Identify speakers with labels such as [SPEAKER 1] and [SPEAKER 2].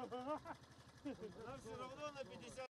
[SPEAKER 1] Нам все равно на 50